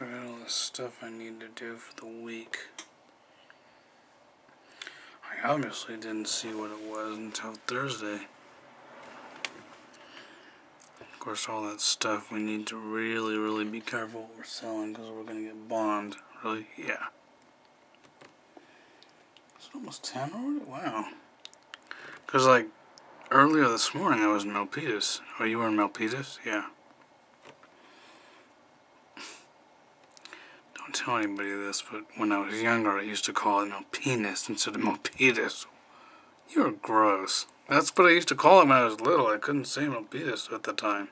All the stuff I need to do for the week. I obviously didn't see what it was until Thursday. Of course, all that stuff we need to really, really be careful what we're selling because we're going to get bombed. Really? Yeah. Is it almost 10 already? Wow. Because, like, earlier this morning I was in Milpitas. Oh, you were in Milpitas? Yeah. Tell anybody this, but when I was younger I used to call it Milpinas instead of Milpitas. You're gross. That's what I used to call it when I was little. I couldn't say Milpitas at the time.